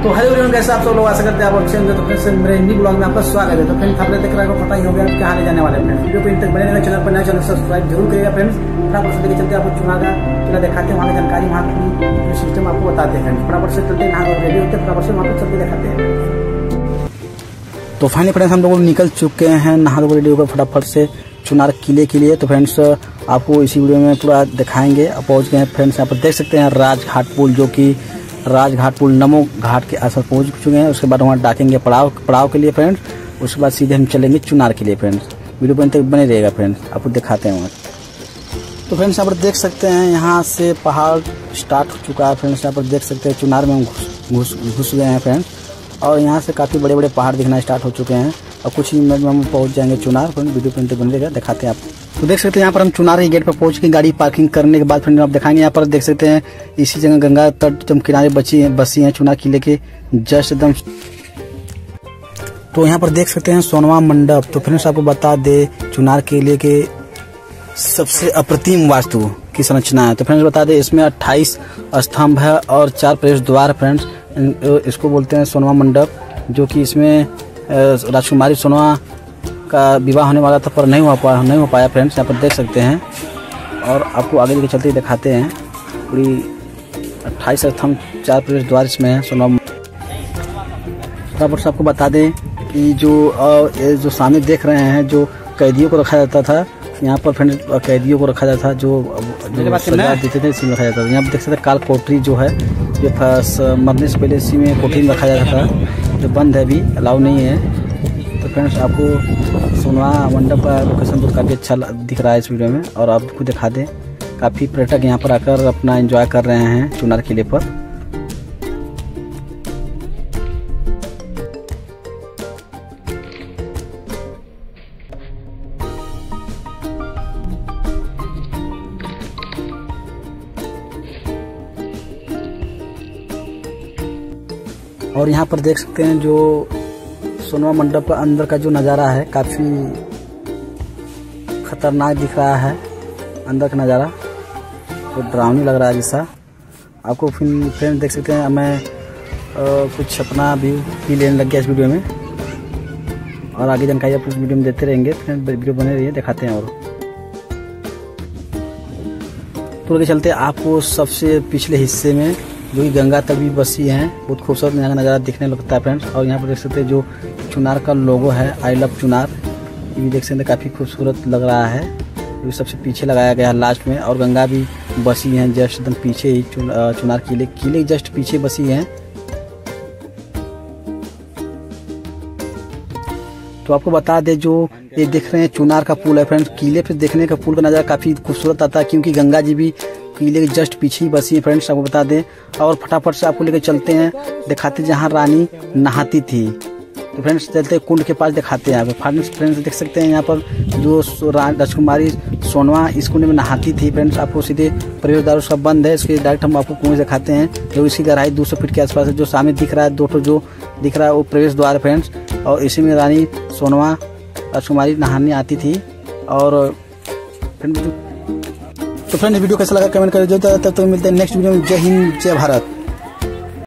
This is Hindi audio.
तो हेलो एवरीवन कैसे आप सब लोग आशा करते हैं आप अच्छे होंगे। तो फिर से मेरे हिंदी ब्लॉग में आपका स्वागत है। तो फ्रेंड्स खबरें देख रहा है पता ही होगा गया कहाँ ले जाने वाले हैं। वीडियो पे तक बने चैनल पर नया, चैनल सब्सक्राइब ज़रूर करेगा फ्रेंड्स, फटाफट से चलते आपको चुनाव चुना दिखाते हैं जानकारी, वहाँ की सिस्टम आपको बताते हैं। फटाफट से चलते हैं नहा रेडी होते फटाफट से वहाँ पर चलते दिखाते हैं। तो फाइनली फ्रेंड्स हम लोग निकल चुके हैं नहा रेडी होकर फटाफट से चुनार किले के लिए। तो फ्रेंड्स आपको इसी वीडियो में पूरा दिखाएँगे। पहुँच गए हैं फ्रेंड्स यहाँ पर देख सकते हैं राजघाट पुल, जो कि राजघाट पुल नमो घाट के आसपास पहुँच चुके हैं। उसके बाद वहाँ डाकेंगे पड़ाव पड़ाव के लिए फ्रेंड्स उसके बाद सीधे हम चलेंगे चुनार के लिए फ्रेंड्स वीडियो पॉइंट तक बने रहेगा फ्रेंड्स आपको दिखाते हैं वहाँ। तो फ्रेंड्स यहाँ पर देख सकते हैं, यहाँ से पहाड़ स्टार्ट हो चुका है फ्रेंड्स यहाँ पर देख सकते हैं, चुनार में हम घुस घुस गए हैं फ्रेंड्स और यहाँ से काफ़ी बड़े बड़े पहाड़ दिखना स्टार्ट हो चुके हैं। और कुछ ही मिनट में हम पहुँच जाएँगे चुनार फ्रेंड वीडियो प्रिंट बन लेगा दिखाते हैं आप। तो देख सकते हैं यहाँ पर हम चुनार गेट पर पहुँच के गाड़ी पार्किंग करने के बाद फ्रेंड आप दिखाएँगे। यहाँ पर देख सकते हैं इसी जगह गंगा तट जम किनारे बची है, बसी है चुनार किले के, जस्ट एकदम। तो यहाँ पर देख सकते हैं सोनवा मंडप। तो फ्रेंड्स, आपको बता दे, चुनार किले के सबसे अप्रतिम वास्तु की संरचना है। तो फ्रेंड्स, बता दे, इसमें 28 स्तंभ है और चार प्रवेश द्वार, फ्रेंड्स। इसको बोलते हैं सोनवा मंडप, जो कि इसमें राजकुमारी सोनवा का विवाह होने वाला था पर नहीं हो पाया नहीं हो पाया फ्रेंड्स यहाँ पर देख सकते हैं। और आपको आगे के चलते दिखाते हैं। पूरी अट्ठाईस स्थम चार प्रवेश द्वार इसमें है सोनवा। बराबर आपको बता दें कि जो जो सामने देख रहे हैं जो कैदियों को रखा जाता था यहाँ पर फ्रेंड कैदियों को रखा जाता था जो, सजा देते थे इसी में रखा जाता था। यहाँ पर देख सकते हैं काल कोठरी जो है ये मरने से पहले इसी में कोठरी में रखा जाता था। जो बंद है अभी, अलाउ नहीं है। तो फ्रेंड्स, आपको सुनवा मंडप का लोकेशन बहुत काफ़ी अच्छा दिख रहा है इस वीडियो में, और आपको दिखा दें। काफ़ी पर्यटक यहाँ पर आकर अपना एंजॉय कर रहे हैं चुनार किले पर। और यहाँ पर देख सकते हैं जो सोनवा मंडप का अंदर का जो नज़ारा है काफ़ी खतरनाक दिख रहा है अंदर का नज़ारा। तो ड्रावनी लग रहा है जैसा। आपको फिर फ्रेंड देख सकते हैं मैं आ, कुछ अपना व्यू भी लेने लग गया इस वीडियो में। और आगे जानकारी आप इस वीडियो में देते रहेंगे फिर वीडियो बने रहिए दिखाते हैं और। तो चलते आपको सबसे पिछले हिस्से में। जो कि गंगा तक भी बसी हैं, बहुत खूबसूरत यहाँ का नज़ारा देखने लगता है फ्रेंड्स। और यहाँ पर देख सकते हैं जो चुनार का लोगो है आई लव चुनार, ये भी देख सकते हैं काफ़ी खूबसूरत लग रहा है। जो सबसे पीछे लगाया गया है लास्ट में, और गंगा भी बसी हैं, जस्ट एकदम पीछे ही चुनार किले किले जस्ट पीछे बसी हैं। तो आपको बता दें जो ये देख रहे हैं, चुनार का पुल है फ्रेंड्स, किले पे देखने का पुल का नज़ारा काफ़ी खूबसूरत आता है, क्योंकि गंगा जी भी किले के जस्ट पीछे ही, बसी है फ्रेंड्स आपको बता दें। और फटाफट से आपको लेकर चलते हैं, दिखाते जहाँ रानी नहाती थी। तो फ्रेंड्स चलते कुंड के पास, दिखाते हैं यहाँ पर फ्रेंड्स देख सकते हैं यहाँ पर जो राजकुमारी सोनवा इस कुंड में नहाती थी। फ्रेंड्स आपको सीधे प्रवेश द्वार उसका बंद है। इसके डायरेक्ट हम आपको कुएँ दिखाते हैं। जो इसी गहराई दो सौ फीट के आसपास है, जो सामने दिख रहा है, दो ठो जो दिख रहा है, वो प्रवेश द्वार है फ्रेंड्स और इसी में रानी सोनवा राजकुमारी नहाने आती थी। और फ्रेंड्स तो फ्रेंड वीडियो कैसा लगा? कमेंट कर दीजिए तो मिलते हैं नेक्स्ट वीडियो में। जय हिंद, जय भारत।